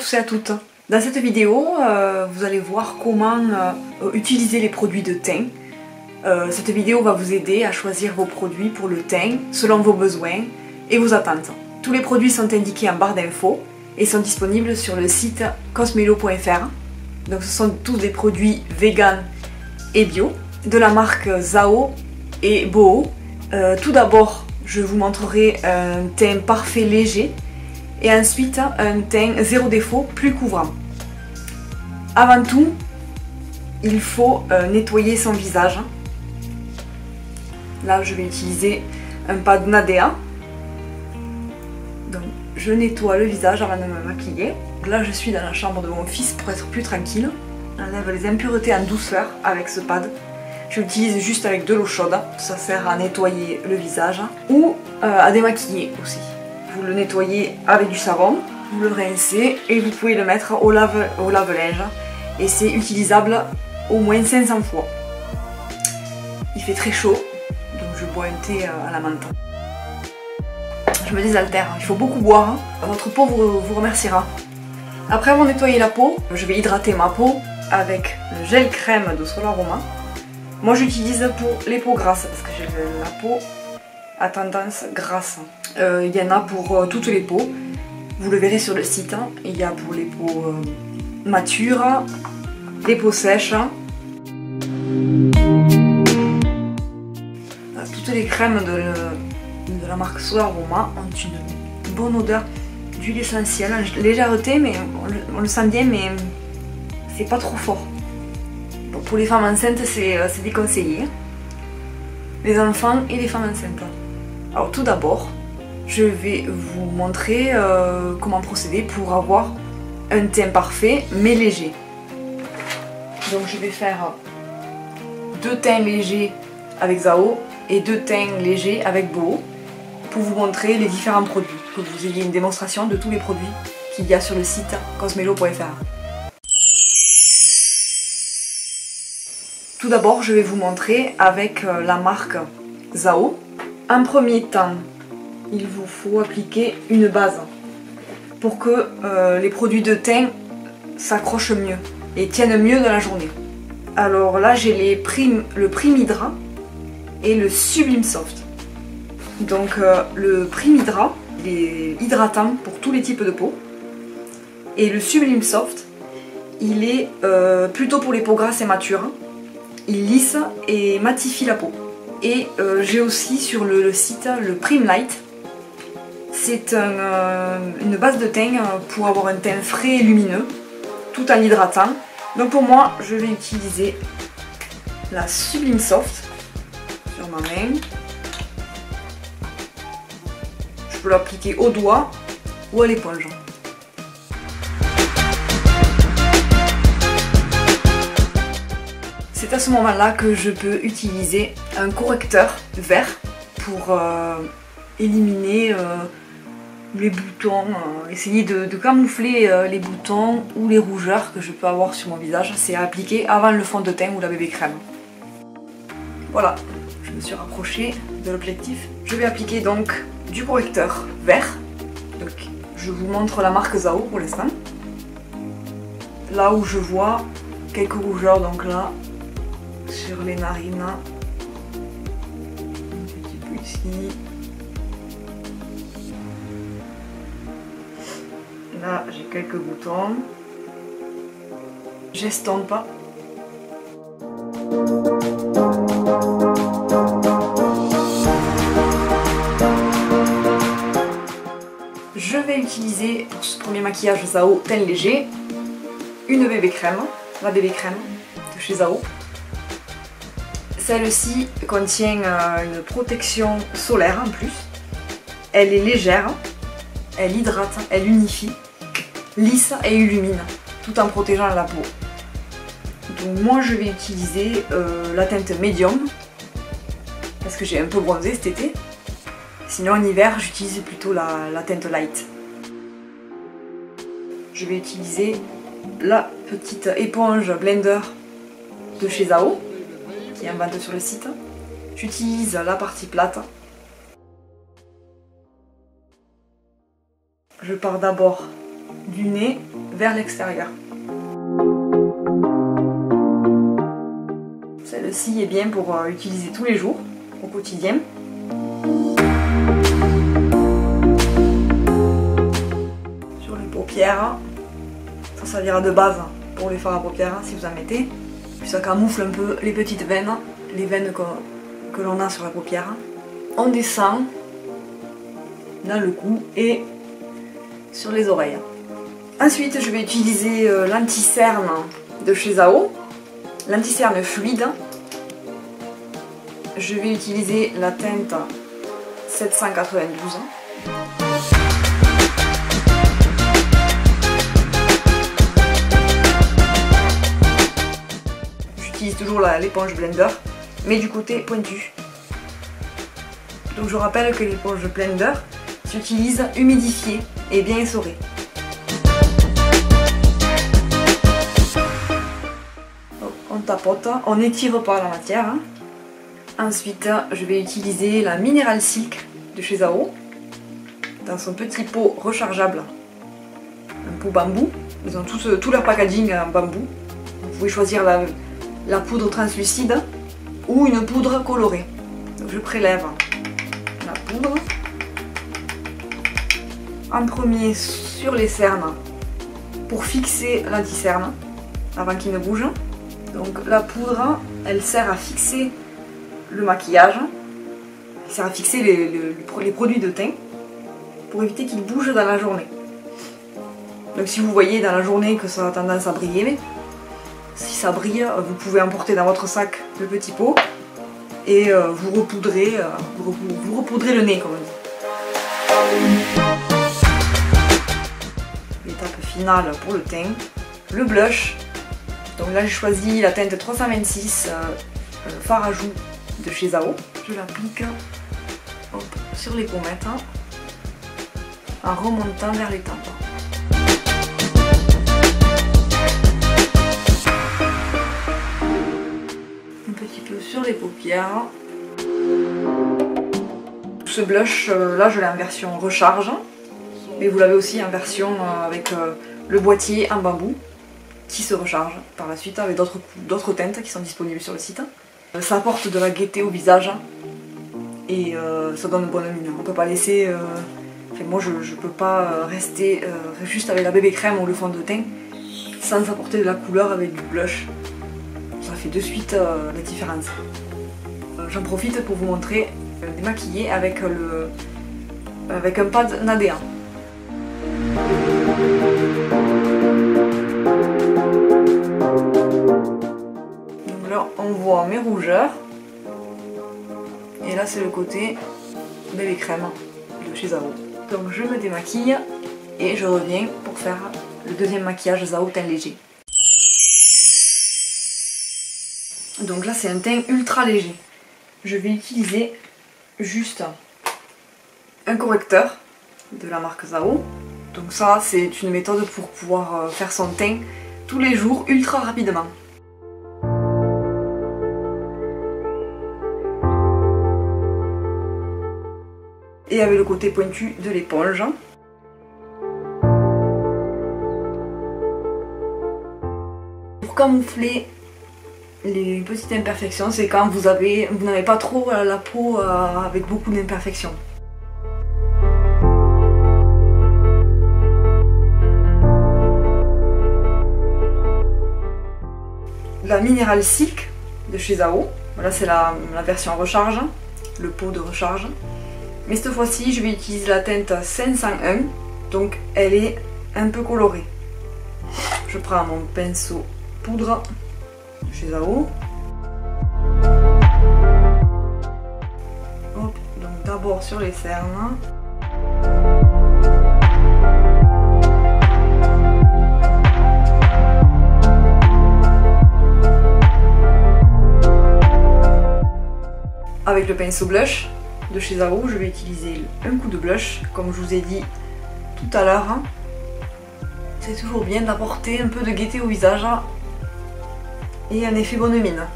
tous et à toutes. Dans cette vidéo, euh, vous allez voir comment euh, utiliser les produits de teint. Euh, cette vidéo va vous aider à choisir vos produits pour le teint selon vos besoins et vos attentes. Tous les produits sont indiqués en barre d'infos et sont disponibles sur le site cosmelo.fr. Donc ce sont tous des produits vegan et bio de la marque Zao et Boho. tout d'abord, je vous montrerai un teint parfait léger et ensuite un teint zéro défaut plus couvrant. Avant tout, il faut euh, nettoyer son visage. Là, je vais utiliser un pad Nadea. Donc, je nettoie le visage avant de me maquiller. Là, je suis dans la chambre de mon fils pour être plus tranquille. J'enlève les impuretés en douceur avec ce pad. Je l'utilise juste avec de l'eau chaude. Ça sert à nettoyer le visage ou euh, à démaquiller aussi. Vous le nettoyez avec du savon, vous le rincez et vous pouvez le mettre au lave-linge. et c'est utilisable au moins 500 fois. Il fait très chaud, donc je bois un thé euh, à la menthe. Je me désaltère, il faut beaucoup boire, votre peau vous, remerciera. Après avoir nettoyé la peau, je vais hydrater ma peau avec le gel crème de Solaroma. Moi j'utilise pour les peaux grasses parce que j'ai la peau à tendance grasse. Euh, il y en a pour euh, toutes les peaux. Vous le verrez sur le site. Hein. Il y a pour les peaux euh, matures, les peaux sèches. Toutes les crèmes de, la marque Solar Aroma ont une bonne odeur d'huile essentielle, légèreté, mais on le, sent bien, mais c'est pas trop fort. pour les femmes enceintes, c'est déconseillé. Les enfants et les femmes enceintes. Alors tout d'abord, je vais vous montrer euh, comment procéder pour avoir un teint parfait mais léger. Donc je vais faire deux teints légers avec Zao et deux teints légers avec Boho pour vous montrer les différents produits, que vous ayez une démonstration de tous les produits qu'il y a sur le site cosmelo.fr. Tout d'abord, je vais vous montrer avec euh, la marque Zao. En premier temps, il vous faut appliquer une base pour que euh, les produits de teint s'accrochent mieux et tiennent mieux dans la journée. Alors là j'ai les le Prime Hydra et le Sublime Soft. Donc euh, le Prime Hydra, est hydratant pour tous les types de peau. Et le Sublime Soft, il est euh, plutôt pour les peaux grasses et matures. Il lisse et matifie la peau. Et j'ai aussi sur le site le Prime Light c'est euh, une base de teint euh, pour avoir un teint frais et lumineux, tout en hydratant. Donc pour moi, je vais utiliser la Sublime Soft sur ma main. Je peux l'appliquer au doigt ou à l'éponge. C'est à ce moment-là que je peux utiliser un correcteur vert pour euh, éliminer les boutons, euh, essayer de, camoufler euh, les boutons ou les rougeurs que je peux avoir sur mon visage. C'est à appliquer avant le fond de teint ou la bébé crème. Voilà, je me suis rapprochée de l'objectif. Je vais appliquer donc du correcteur vert. Donc, je vous montre la marque Zao pour l'instant. Là où je vois quelques rougeurs, donc là, sur les narines. Un petit peu ici. Là, j'ai quelques boutons. J'estompe. Je vais utiliser pour ce premier maquillage Zao teint léger une bébé crème, la bébé crème de chez Zao. Celle-ci contient euh, une protection solaire en plus. Elle est légère, elle hydrate, elle unifie lisse et illumine, tout en protégeant la peau. Donc moi je vais utiliser euh, la teinte médium, parce que j'ai un peu bronzé cet été. Sinon en hiver j'utilise plutôt la, teinte light. Je vais utiliser la petite éponge blender de chez Zao, qui est en vente sur le site. J'utilise la partie plate. Je pars d'abord du nez vers l'extérieur. Celle-ci est bien pour euh, utiliser tous les jours, au quotidien. Sur les paupières, ça servira de base pour les fards à paupières si vous en mettez. Puis ça camoufle un peu les petites veines, les veines que l'on a sur la paupière. On descend dans le cou et sur les oreilles. Ensuite, je vais utiliser euh, l'anti-cerne de chez Zao, l'anti-cerne fluide. Je vais utiliser la teinte 792. J'utilise toujours l'éponge blender, mais du côté pointu. Donc je rappelle que l'éponge blender s'utilise humidifiée et bien essorée. Tapote, on n'étire pas la matière. Hein. Ensuite, je vais utiliser la Mineral Silk de chez Zao dans son petit pot rechargeable, un pot bambou. Ils ont tous, tout leur packaging en bambou. Vous pouvez choisir la, la poudre translucide ou une poudre colorée. Je prélève la poudre en premier sur les cernes pour fixer l'anti-cerne avant qu'il ne bouge. Donc la poudre, elle sert à fixer le maquillage, elle sert à fixer les, produits de teint pour éviter qu'ils bougent dans la journée. Donc si vous voyez dans la journée que ça a tendance à briller, si ça brille, vous pouvez emporter dans votre sac le petit pot et euh, vous repoudrez, euh, vous repoudrez le nez comme on dit. pour le teint. Le blush. Donc là j'ai choisi la teinte 326 euh, euh, à de chez Zao. Je l'applique sur les pommettes hein, en remontant vers les tempes. Un petit peu sur les paupières. Ce blush, euh, là je l'ai en version recharge, mais vous l'avez aussi en version avec le boîtier en bambou qui se recharge par la suite avec d'autres teintes qui sont disponibles sur le site. Euh, ça apporte de la gaieté au visage et euh, ça donne une bonne mine. On peut pas laisser... Euh, moi je, peux pas rester juste avec la bébé crème ou le fond de teint sans apporter de la couleur avec du blush. Ça fait de suite la différence. J'en profite pour vous montrer démaquiller avec, le, avec un pad On voit mes rougeurs. Et là, c'est le côté bébé crème de chez Zao. Donc je me démaquille et je reviens pour faire le deuxième maquillage Zao teint léger. Donc là, c'est un teint ultra léger. Je vais utiliser juste un correcteur de la marque Zao. Donc ça, c'est une méthode pour pouvoir euh, faire son teint tous les jours ultra rapidement. Et avec le côté pointu de l'éponge. Pour camoufler les petites imperfections, c'est quand vous avez vous n'avez pas trop la peau euh, avec beaucoup d'imperfections. La Mineral Silk de chez Zao. Voilà, c'est la version recharge, le pot de recharge. Mais cette fois-ci, je vais utiliser la teinte 501, donc elle est un peu colorée. Je prends mon pinceau poudre chez Zao. donc d'abord sur les cernes. Avec le pinceau blush de chez Zao, je vais utiliser un coup de blush, comme je vous ai dit tout à l'heure. C'est toujours bien d'apporter un peu de gaieté au visage et un effet bonne mine.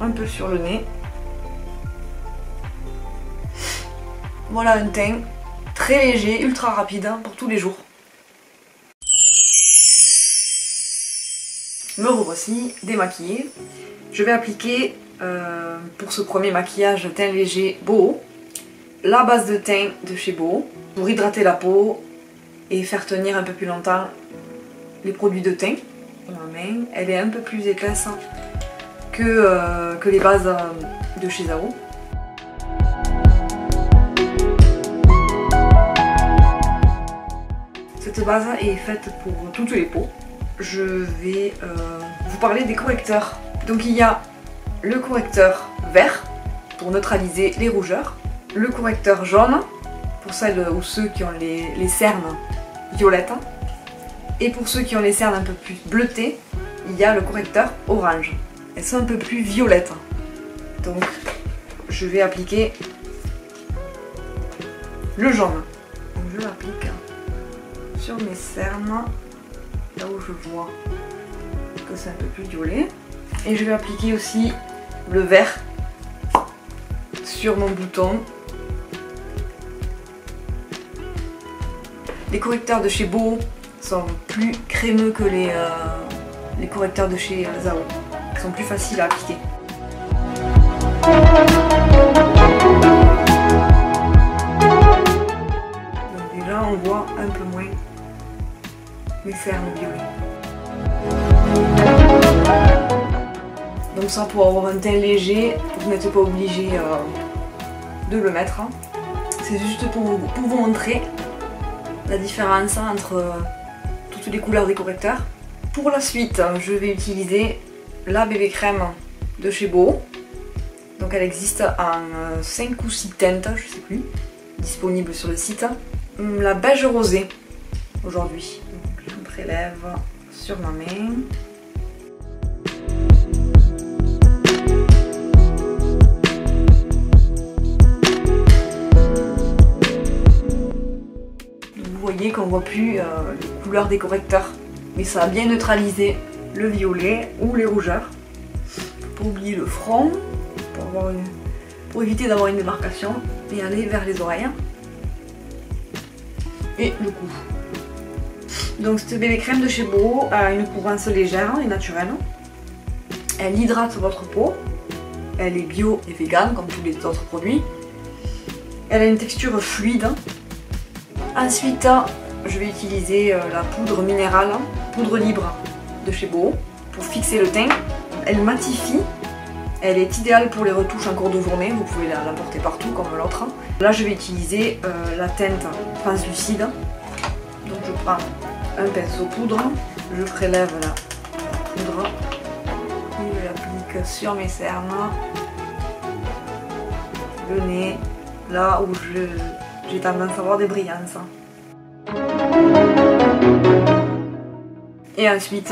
Un peu sur le nez. Voilà un teint très léger, ultra rapide pour tous les jours. me revoici démaquillée. Je vais appliquer euh, pour ce premier maquillage teint léger Beau la base de teint de chez Beau pour hydrater la peau et faire tenir un peu plus longtemps les produits de teint. Elle est un peu plus épaisse que, euh, que les bases de chez Zao. Cette base est faite pour toutes les peaux. Je vais euh, vous parler des correcteurs. Donc il y a le correcteur vert pour neutraliser les rougeurs, le correcteur jaune pour celles ou ceux qui ont les, cernes violettes, et pour ceux qui ont les cernes un peu plus bleutées, il y a le correcteur orange. Elles sont un peu plus violettes. Donc je vais appliquer le jaune. je l'applique sur mes cernes, là où je vois que c'est un peu plus violet. Et je vais appliquer aussi le vert sur mon bouton. Les correcteurs de chez Beau sont plus crémeux que les, euh, correcteurs de chez Zao, qui sont plus faciles à appliquer. Donc déjà on voit un peu moins les cernes. Donc ça pour avoir un teint léger, vous n'êtes pas obligé euh, de le mettre. Hein. C'est juste pour, vous montrer la différence entre toutes les couleurs des correcteurs. Pour la suite, je vais utiliser la bébé crème de chez Beau. Donc elle existe en 5 euh, ou 6 teintes, je sais plus, disponible sur le site. Hum, la beige rosée aujourd'hui. Je me prélève sur ma main. Voyez qu'on voit plus euh, les couleurs des correcteurs mais ça a bien neutralisé le violet ou les rougeurs. Pas oublier le front pour, éviter d'avoir une démarcation et aller vers les oreilles. Et le cou. Donc cette bébé crème de chez Beau a une couvrance légère et naturelle. Elle hydrate votre peau. Elle est bio et vegan comme tous les autres produits. Elle a une texture fluide. Ensuite, je vais utiliser euh, la poudre minérale, poudre libre de chez Beau, pour fixer le teint. Elle matifie, elle est idéale pour les retouches en cours de journée, vous pouvez l'emporter partout comme l'autre. Là je vais utiliser euh, la teinte translucide. Donc je prends un pinceau poudre, je prélève la poudre et je l'applique sur mes cernes, le nez, là où j'ai tendance à avoir des brillances. Et ensuite,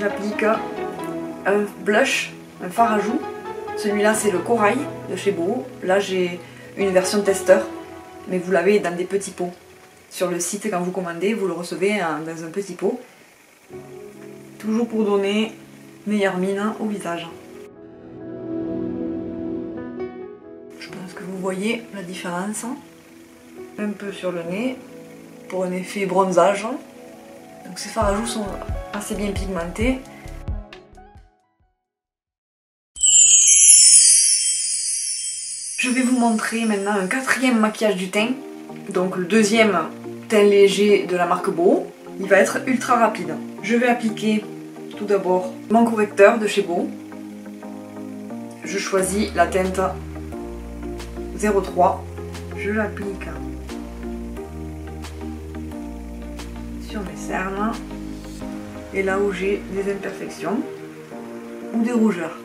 j'applique un blush, un fard à joues. Celui-là, c'est le corail de chez Beau. Là, j'ai une version testeur, mais vous l'avez dans des petits pots. Sur le site, quand vous commandez, vous le recevez dans un petit pot. Toujours pour donner meilleure mine au visage. Je pense que vous voyez la différence. Un peu sur le nez, pour un effet bronzage. Donc ces fards à joues sont assez bien pigmentés. Je vais vous montrer maintenant un quatrième maquillage du teint. Donc le deuxième teint léger de la marque Beau. Il va être ultra rapide. Je vais appliquer tout d'abord mon correcteur de chez Beau. Je choisis la teinte 03. Je l'applique et là où j'ai des imperfections ou des rougeurs.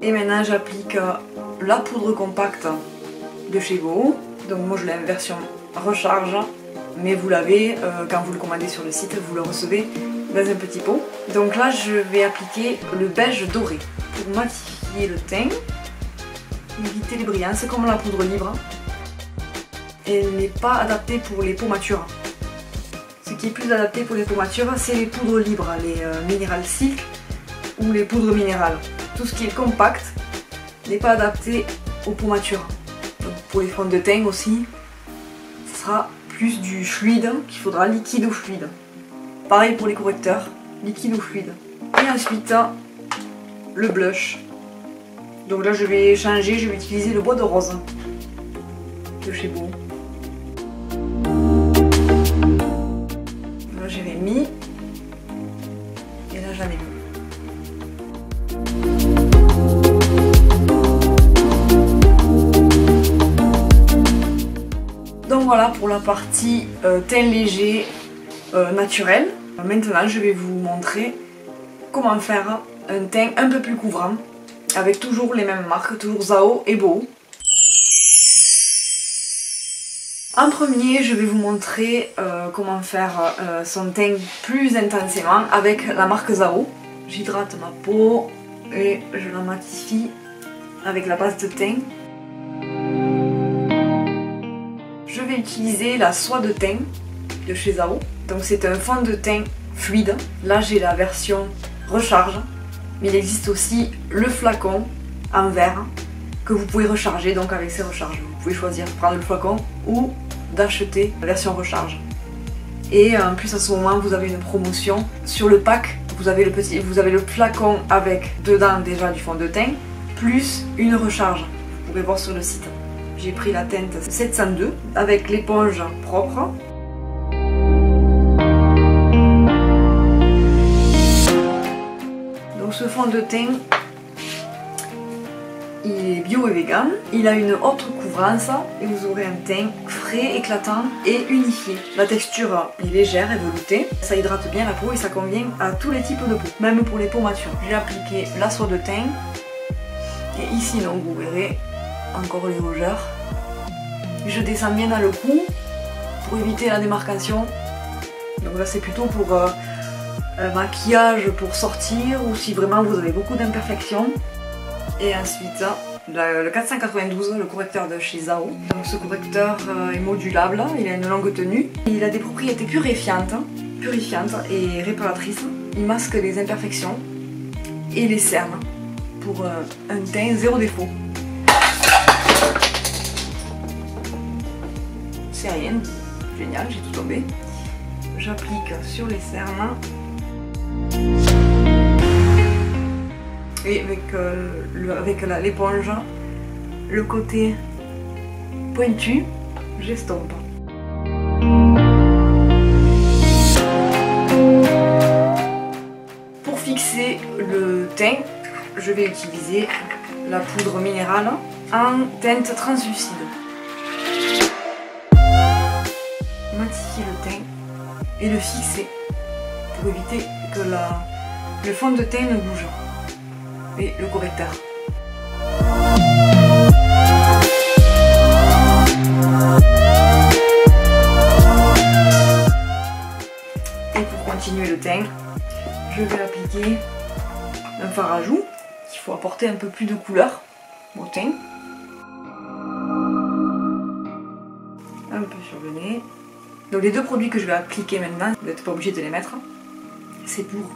Et maintenant j'applique euh, la poudre compacte de chez Go. Donc moi je l'ai en version recharge, mais vous l'avez euh, quand vous le commandez sur le site, vous le recevez dans un petit pot. Donc là je vais appliquer le beige doré pour matifier le teint, éviter les brillants, c'est comme la poudre libre n'est pas adaptée pour les peaux matures. Ce qui est plus adapté pour les peaux matures, c'est les poudres libres, les euh, minéral ou les poudres minérales. Tout ce qui est compact n'est pas adapté aux peaux pour les fonds de teint aussi, ce sera plus plus du fluide qu'il faudra liquide ou fluide. Pareil pour les correcteurs, liquide ou fluide. Et ensuite, le blush. Donc là, je vais changer, je vais utiliser le bois de rose de chez Beau. J'avais mis. Et là, j'en ai mis. Donc voilà pour la partie euh, teint léger euh, naturel. Maintenant, je vais vous montrer comment faire un teint un peu plus couvrant avec toujours les mêmes marques, toujours Zao et Beau. En premier, je vais vous montrer euh, comment faire euh, son teint plus intensément avec la marque Zao. J'hydrate ma peau et je la matifie avec la base de teint. Je vais utiliser la soie de teint de chez Zao. Donc c'est un fond de teint fluide. Là j'ai la version recharge. Mais il existe aussi le flacon en verre que vous pouvez recharger donc avec ces recharges. Pouvez choisir de prendre le flacon ou d'acheter la version recharge. Et en plus à ce moment vous avez une promotion sur le pack. Vous avez le petit, vous avez le flacon avec dedans déjà du fond de teint plus une recharge. Vous pourrez voir sur le site. J'ai pris la teinte 702 avec l'éponge propre. Donc ce fond de teint il est bio et vegan. Il a une haute et vous aurez un teint frais, éclatant et unifié. La texture est légère et veloutée. Ça hydrate bien la peau et ça convient à tous les types de peau, même pour les peaux matures. J'ai appliqué la soie de teint. Et ici, donc, vous verrez encore les rougeurs. Je descends bien dans le cou pour éviter la démarcation. Donc là, c'est plutôt pour euh, un maquillage pour sortir ou si vraiment vous avez beaucoup d'imperfections. Et ensuite, le 492, le correcteur de chez Zao. Donc ce correcteur euh, est modulable, il a une longue tenue. Il a des propriétés purifiantes, purifiantes et réparatrices. Il masque les imperfections et les cernes pour euh, un teint zéro défaut. C'est rien, génial, j'ai tout tombé. J'applique sur les cernes. Et avec, euh, avec l'éponge, le côté pointu, j'estompe. Pour fixer le teint, je vais utiliser la poudre minérale en teinte translucide. Matifier le teint et le fixer pour éviter que la, le fond de teint ne bouge et le correcteur. Et pour continuer le teint, je vais appliquer un fard à joues. Il faut apporter un peu plus de couleur au teint. Un peu sur le nez. Donc les deux produits que je vais appliquer maintenant, vous n'êtes pas obligé de les mettre, c'est pour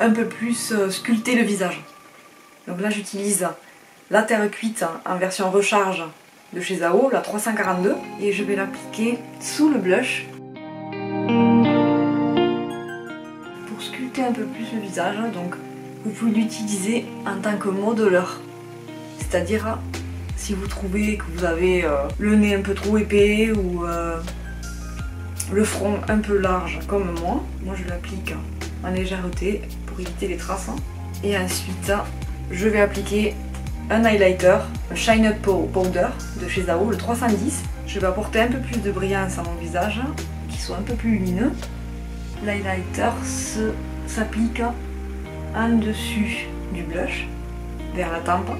un peu plus euh, sculpter le visage. Donc là j'utilise la terre cuite en version recharge de chez Zao, la 342, et je vais l'appliquer sous le blush pour sculpter un peu plus le visage. Donc vous pouvez l'utiliser en tant que modeleur, c'est-à-dire si vous trouvez que vous avez euh, le nez un peu trop épais ou euh, le front un peu large comme moi, moi je l'applique en légèreté pour éviter les traces. Et ensuite je vais appliquer un highlighter, un Shine Up Powder de chez Zao, le 310. Je vais apporter un peu plus de brillance à mon visage, qui soit un peu plus lumineux. L'highlighter s'applique en dessus du blush, vers la tempe.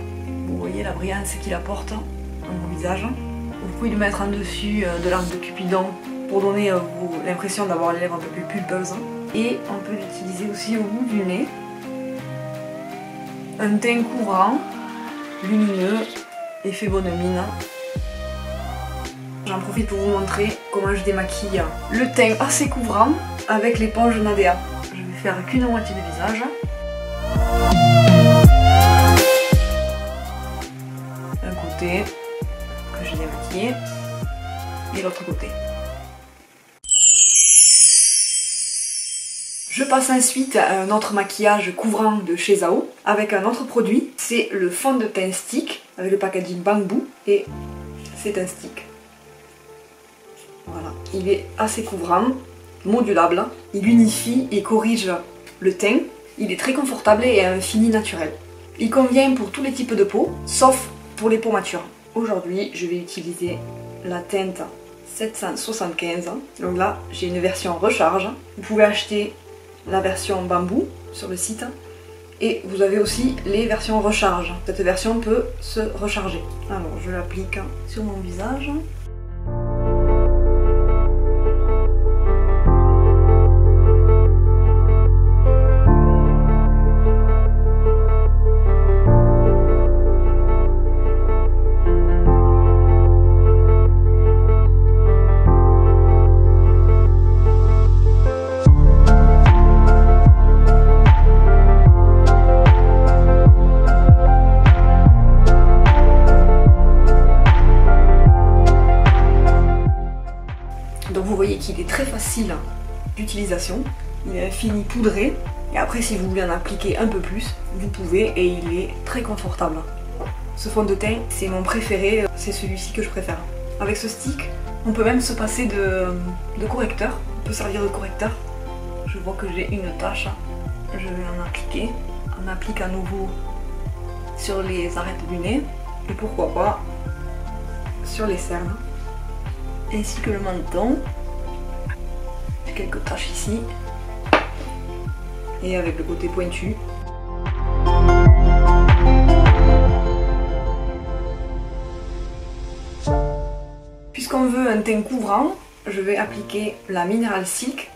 Vous voyez la brillance qu'il apporte à mon visage. Vous pouvez le mettre en dessus euh, de l'arc de Cupidon pour donner euh, l'impression d'avoir les lèvres un peu plus pulpeuses. Et on peut l'utiliser aussi au bout du nez un teint couvrant, lumineux, effet bonne mine. J'en profite pour vous montrer comment je démaquille le teint assez couvrant avec l'éponge Nadea. Je vais faire qu'une moitié de visage. Un côté que j'ai démaquillé et l'autre côté. Je passe ensuite à un autre maquillage couvrant de chez Zao avec un autre produit. C'est le fond de teint stick avec le packaging bambou et c'est un stick. Voilà, il est assez couvrant, modulable, il unifie et corrige le teint. Il est très confortable et a un fini naturel. Il convient pour tous les types de peau, sauf pour les peaux matures. Aujourd'hui, je vais utiliser la teinte 775. Donc là, j'ai une version recharge. Vous pouvez acheter la version bambou sur le site. Et vous avez aussi les versions recharge. Cette version peut se recharger. Alors, je l'applique sur mon visage. Après si vous voulez en appliquer un peu plus, vous pouvez et il est très confortable. Ce fond de teint, c'est mon préféré, c'est celui-ci que je préfère. Avec ce stick, on peut même se passer de, de correcteur. On peut servir de correcteur. Je vois que j'ai une tache. Je vais en appliquer. On applique à nouveau sur les arêtes du nez. Et pourquoi pas sur les cernes ainsi que le menton. J'ai quelques taches ici. Et avec le côté pointu. Puisqu'on veut un teint couvrant, je vais appliquer la Mineral Silk,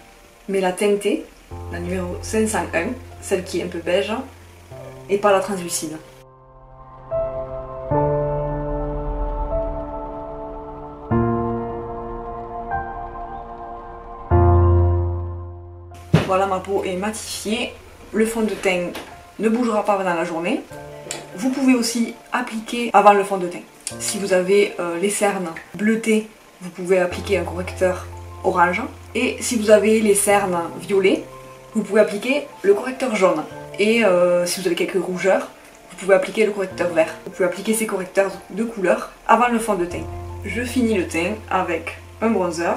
mais la teintée, la numéro 501, celle qui est un peu beige, et pas la translucide. Ma peau est matifiée. Le fond de teint ne bougera pas pendant la journée. Vous pouvez aussi appliquer avant le fond de teint. Si vous avez euh, les cernes bleutées, vous pouvez appliquer un correcteur orange. Et si vous avez les cernes violets, vous pouvez appliquer le correcteur jaune. Et euh, si vous avez quelques rougeurs, vous pouvez appliquer le correcteur vert. Vous pouvez appliquer ces correcteurs de couleur avant le fond de teint. Je finis le teint avec un bronzer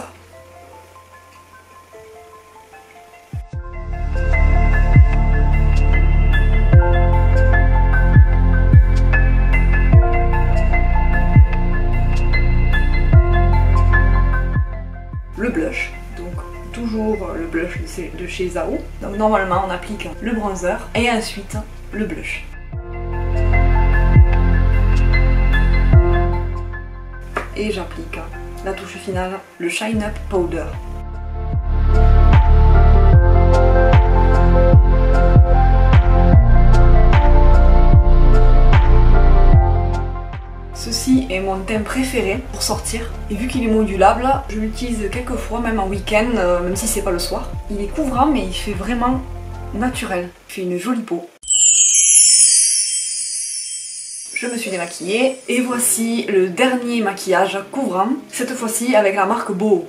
le blush de chez Zao. Donc normalement on applique le bronzer et ensuite le blush. Et j'applique la touche finale, le Shine Up Powder. Ceci est mon teint préféré pour sortir. Et vu qu'il est modulable, je l'utilise quelques fois, même en week-end, euh, même si c'est pas le soir. Il est couvrant, mais il fait vraiment naturel. Il fait une jolie peau. Je me suis démaquillée et voici le dernier maquillage couvrant, cette fois-ci avec la marque Beau.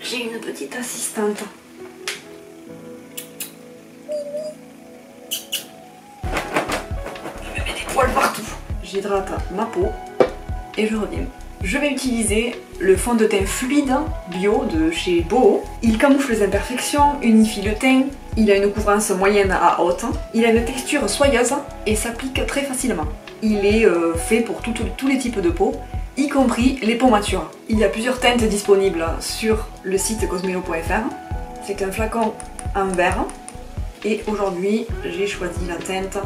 J'ai une petite assistante. J'hydrate ma peau et je reviens. Je vais utiliser le fond de teint fluide bio de chez Boho. Il camoufle les imperfections, unifie le teint, il a une couvrance moyenne à haute, il a une texture soyeuse et s'applique très facilement. Il est euh, fait pour tous les types de peau, y compris les peaux matures. Il y a plusieurs teintes disponibles sur le site cosmelo.fr. C'est un flacon en verre et aujourd'hui j'ai choisi la teinte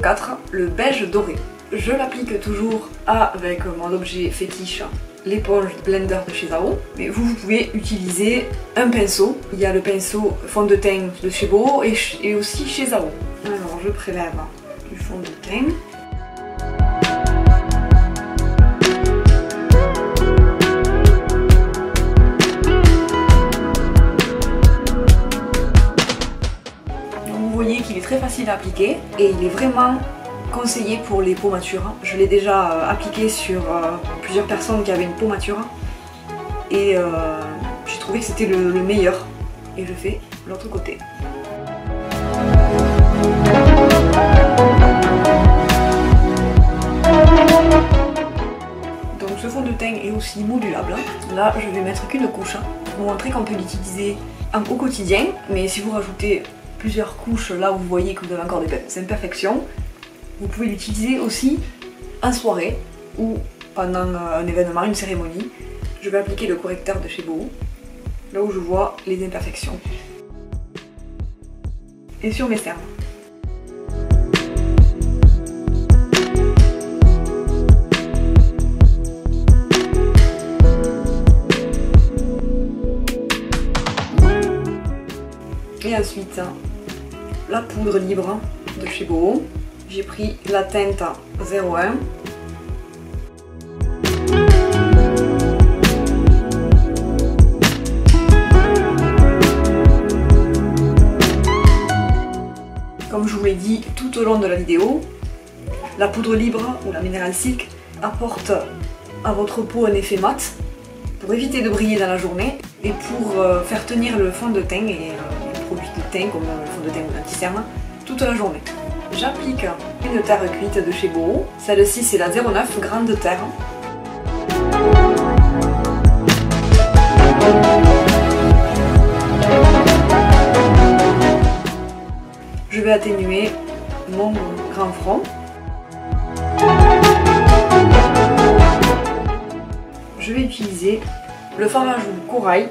04, le beige doré. Je l'applique toujours avec mon objet fétiche, l'éponge blender de chez Zao. Mais vous, vous pouvez utiliser un pinceau. Il y a le pinceau fond de teint de chez Beau et, aussi chez Zao. Alors je prélève du fond de teint. qu'il est très facile à appliquer et il est vraiment conseillé pour les peaux matures. Je l'ai déjà euh, appliqué sur euh, plusieurs personnes qui avaient une peau mature et euh, j'ai trouvais que c'était le, le meilleur. Et je fais l'autre côté. Donc ce fond de teint est aussi modulable. Là, je vais mettre qu'une couche pour vous montrer qu'on peut l'utiliser au quotidien. Mais si vous rajoutez plusieurs couches là vous voyez que vous avez encore des imperfections, vous pouvez l'utiliser aussi en soirée ou pendant un événement, une cérémonie. Je vais appliquer le correcteur de chez Beau, là où je vois les imperfections. Et sur mes cernes. Et ensuite, la poudre libre de chez Beau. J'ai pris la teinte 01. Comme je vous l'ai dit tout au long de la vidéo, la poudre libre ou la Mineral Silk apporte à votre peau un effet mat pour éviter de briller dans la journée et pour euh, faire tenir le fond de teint et euh, produits de teint comme le fond de teint ou l'anti-cerne toute la journée. J'applique une terre cuite de chez Beau. Celle-ci c'est la 09 Grande Terre. Je vais atténuer mon grand front. Je vais utiliser le joues corail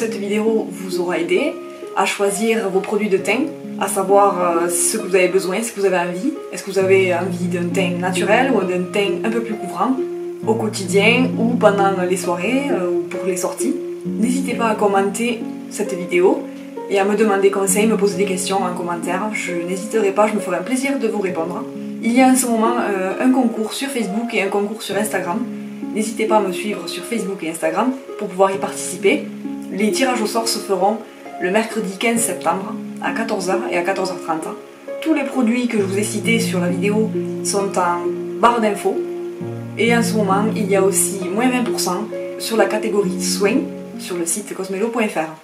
cette vidéo vous aura aidé à choisir vos produits de teint, à savoir euh, ce que vous avez besoin, ce que vous avez envie. Est-ce que vous avez envie d'un teint naturel ou d'un teint un peu plus couvrant au quotidien ou pendant les soirées euh, ou pour les sorties? N'hésitez pas à commenter cette vidéo et à me demander conseil, me poser des questions en commentaire. Je n'hésiterai pas, je me ferai un plaisir de vous répondre. Il y a en ce moment euh, un concours sur Facebook et un concours sur Instagram. N'hésitez pas à me suivre sur Facebook et Instagram pour pouvoir y participer. Les tirages au sort se feront le mercredi 15 septembre à 14h et à 14h30. Tous les produits que je vous ai cités sur la vidéo sont en barre d'infos. Et en ce moment, il y a aussi moins 20% sur la catégorie soins sur le site cosmelo.fr.